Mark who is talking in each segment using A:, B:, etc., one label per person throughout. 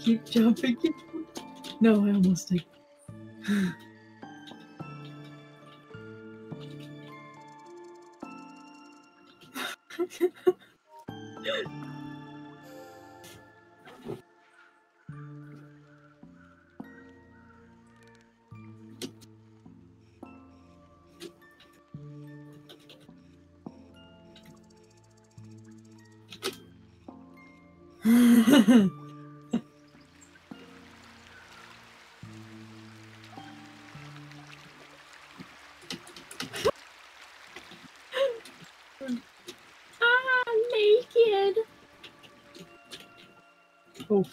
A: Keep jumping. Keep... No, I almost did. Naked. Oh,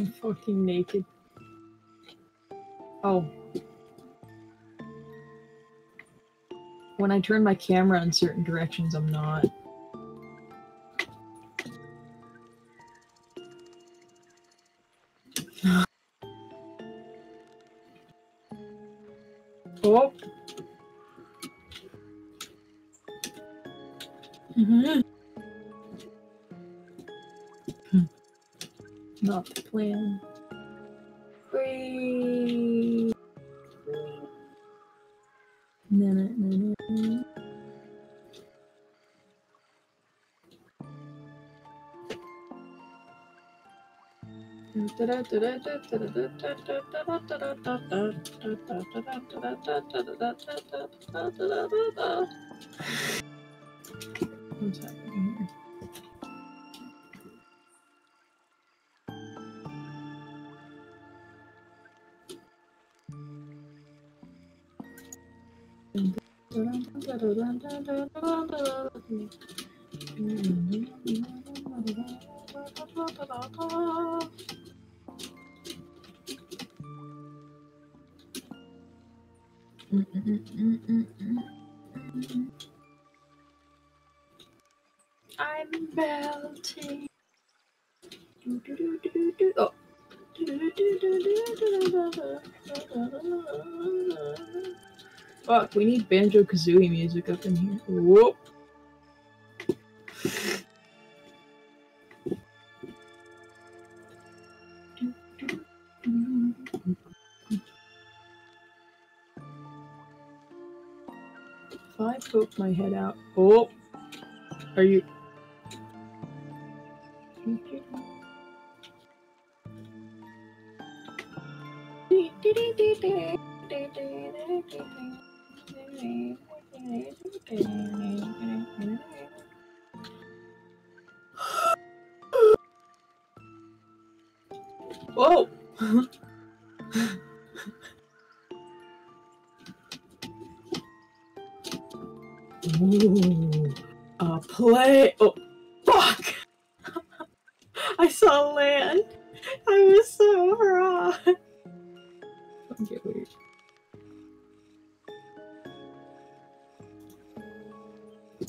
A: I'm fucking naked. Oh. When I turn my camera in certain directions, I'm not. oh. Mhm. Not the plan. Free. Na, na, na, na. What's happening I'm melting. Oh. Fuck, we need Banjo Kazooie music up in here. Whoop. If I poke my head out. Oh! Are you. Whoa! Ooh, a play. Oh, fuck! I saw land. I was so raw. Fucking get weird.